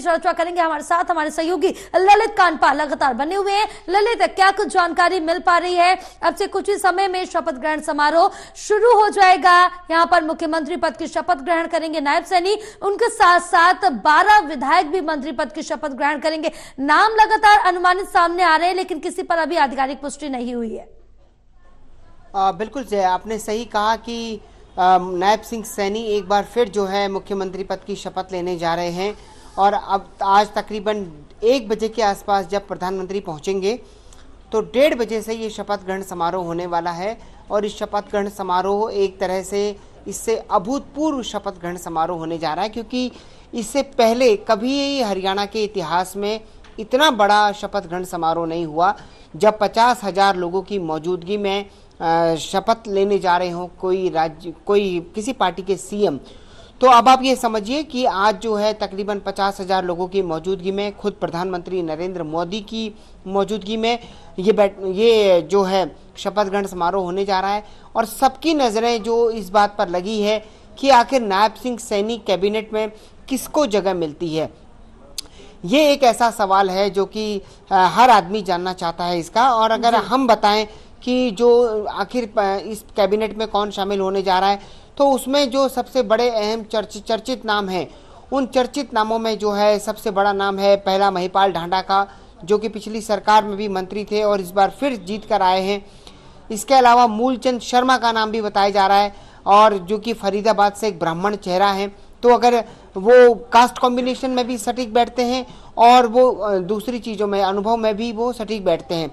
चर्चा करेंगे। हमारे साथ हमारे सहयोगी ललित कानपा लगातार बने हुए हैं। ललित क्या कुछ जानकारी मिल पा रही है? अब से कुछ ही समय में शपथ ग्रहण समारोह शुरू हो जाएगा। यहाँ पर मुख्यमंत्री पद की शपथ ग्रहण करेंगे नायब सैनी। उनके साथ साथ बारह विधायक भी मंत्री पद की शपथ ग्रहण करेंगे। नाम लगातार अनुमानित सामने आ रहे हैं लेकिन किसी पर अभी आधिकारिक पुष्टि नहीं हुई है। आ, बिल्कुल जय आपने सही कहा कि नायब सिंह सैनी एक बार फिर जो है मुख्यमंत्री पद की शपथ लेने जा रहे हैं। और अब आज तकरीबन एक बजे के आसपास जब प्रधानमंत्री पहुँचेंगे तो डेढ़ बजे से ये शपथ ग्रहण समारोह होने वाला है। और इस शपथ ग्रहण समारोह एक तरह से इससे अभूतपूर्व शपथ ग्रहण समारोह होने जा रहा है, क्योंकि इससे पहले कभी हरियाणा के इतिहास में इतना बड़ा शपथ ग्रहण समारोह नहीं हुआ। जब पचास हज़ार लोगों की मौजूदगी में शपथ लेने जा रहे हों कोई राज्य, कोई किसी पार्टी के सीएम तो अब आप ये समझिए कि आज जो है तकरीबन पचास हज़ार लोगों की मौजूदगी में खुद प्रधानमंत्री नरेंद्र मोदी की मौजूदगी में ये बैठ ये जो है शपथ ग्रहण समारोह होने जा रहा है। और सबकी नज़रें जो इस बात पर लगी है कि आखिर नायब सिंह सैनी कैबिनेट में किसको जगह मिलती है? ये एक ऐसा सवाल है जो कि हर आदमी जानना चाहता है इसका। और अगर हम बताएँ कि जो आखिर इस कैबिनेट में कौन शामिल होने जा रहा है तो उसमें जो सबसे बड़े अहम चर्च, चर्चित नाम हैं उन चर्चित नामों में जो है सबसे बड़ा नाम है पहला महिपाल ढांडा का जो कि पिछली सरकार में भी मंत्री थे और इस बार फिर जीत कर आए हैं। इसके अलावा मूलचंद शर्मा का नाम भी बताया जा रहा है और जो कि फरीदाबाद से एक ब्राह्मण चेहरा है। तो अगर वो कास्ट कॉम्बिनेशन में भी सटीक बैठते हैं और वो दूसरी चीज़ों में अनुभव में भी वो सटीक बैठते हैं।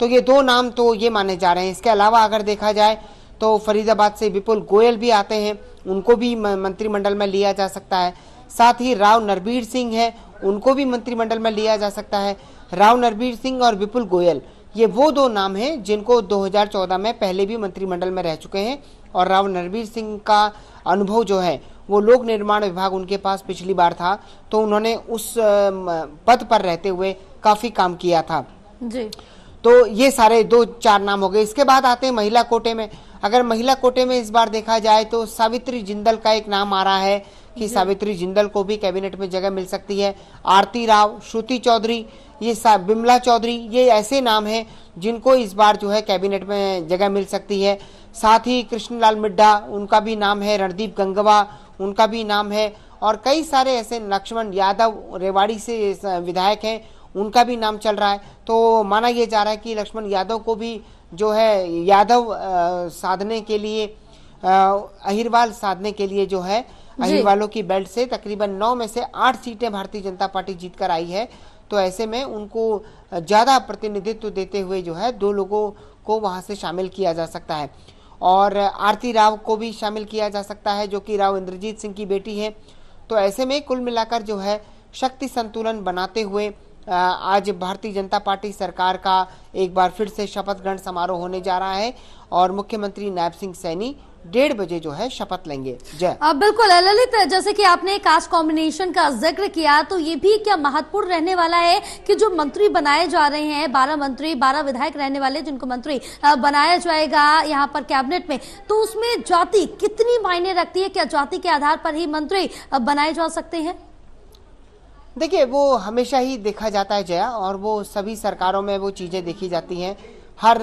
तो ये दो नाम तो ये माने जा रहे हैं। इसके अलावा अगर देखा जाए तो फरीदाबाद से विपुल गोयल भी आते हैं। उनको भी मंत्रिमंडल में लिया जा सकता है। साथ ही राव नरबीर सिंह है, उनको भी मंत्रिमंडल में लिया जा सकता है। राव नरबीर सिंह और विपुल गोयल, ये वो दो नाम हैं जिनको 2014 में पहले भी मंत्रिमंडल में रह चुके हैं। और राव नरबीर सिंह का अनुभव जो है, वो लोक निर्माण विभाग उनके पास पिछली बार था तो उन्होंने उस पद पर रहते हुए काफ़ी काम किया था। जी। तो ये सारे दो चार नाम हो गए। इसके बाद आते हैं महिला कोटे में। अगर महिला कोटे में इस बार देखा जाए तो सावित्री जिंदल का एक नाम आ रहा है कि सावित्री जिंदल को भी कैबिनेट में जगह मिल सकती है। आरती राव श्रुति चौधरी ये बिमला चौधरी ये ऐसे नाम हैं जिनको इस बार जो है कैबिनेट में जगह मिल सकती है। साथ ही कृष्णलाल मिड्डा उनका भी नाम है रणदीप गंगवा उनका भी नाम है। और कई सारे ऐसे लक्ष्मण यादव रेवाड़ी से विधायक हैं। उनका भी नाम चल रहा है। तो माना यह जा रहा है कि लक्ष्मण यादव को भी जो है यादव साधने के लिए अहिरवाल साधने के लिए जो है अहिरवालों की बेल्ट से तकरीबन नौ में से आठ सीटें भारतीय जनता पार्टी जीत कर आई है। तो ऐसे में उनको ज़्यादा प्रतिनिधित्व देते हुए जो है दो लोगों को वहाँ से शामिल किया जा सकता है। और आरती राव को भी शामिल किया जा सकता है जो कि राव इंद्रजीत सिंह की बेटी है। तो ऐसे में कुल मिलाकर जो है शक्ति संतुलन बनाते हुए आज भारतीय जनता पार्टी सरकार का एक बार फिर से शपथ ग्रहण समारोह होने जा रहा है और मुख्यमंत्री नायब सिंह सैनी डेढ़ बजे जो है शपथ लेंगे। जय। अब बिल्कुल, ललित, जैसे कि आपने कास्ट कॉम्बिनेशन का ज़िक्र किया तो ये भी क्या महत्वपूर्ण रहने वाला है कि जो मंत्री बनाए जा रहे हैं, बारह मंत्री, बारह विधायक रहने वाले जिनको मंत्री बनाया जाएगा यहाँ पर कैबिनेट में तो उसमें जाति कितनी मायने रखती है? क्या जाति के आधार पर ही मंत्री बनाए जा सकते हैं? देखिए वो हमेशा ही देखा जाता है जया और वो सभी सरकारों में वो चीज़ें देखी जाती हैं। हर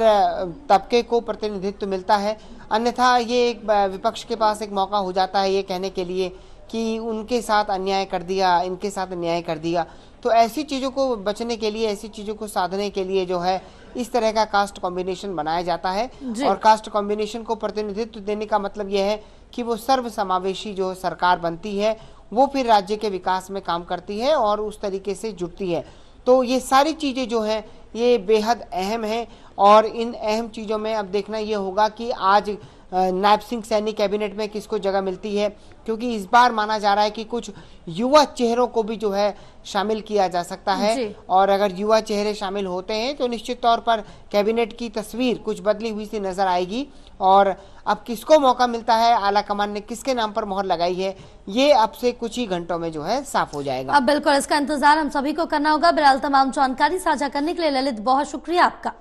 तबके को प्रतिनिधित्व मिलता है। अन्यथा ये एक विपक्ष के पास एक मौका हो जाता है ये कहने के लिए कि उनके साथ अन्याय कर दिया इनके साथ अन्याय कर दिया। तो ऐसी चीज़ों को बचने के लिए ऐसी चीज़ों को साधने के लिए जो है इस तरह का कास्ट कॉम्बिनेशन बनाया जाता है। और कास्ट कॉम्बिनेशन को प्रतिनिधित्व देने का मतलब यह है कि वो सर्व समावेशी जो सरकार बनती है वो फिर राज्य के विकास में काम करती है और उस तरीके से जुटती है। तो ये सारी चीज़ें जो हैं, ये बेहद अहम हैं और इन अहम चीज़ों में अब देखना ये होगा कि आज नायब सिंह सैनी कैबिनेट में किसको जगह मिलती है? क्योंकि इस बार माना जा रहा है कि कुछ युवा चेहरों को भी जो है शामिल किया जा सकता है। और अगर युवा चेहरे शामिल होते हैं तो निश्चित तौर पर कैबिनेट की तस्वीर कुछ बदली हुई सी नज़र आएगी। और अब किसको मौका मिलता है? आला कमान ने किसके नाम पर मोहर लगाई है? ये अब से कुछ ही घंटों में जो है साफ़ हो जाएगा। अब बिल्कुल इसका इंतज़ार हम सभी को करना होगा। बिलाल तमाम जानकारी साझा करने के लिए ललित बहुत शुक्रिया आपका।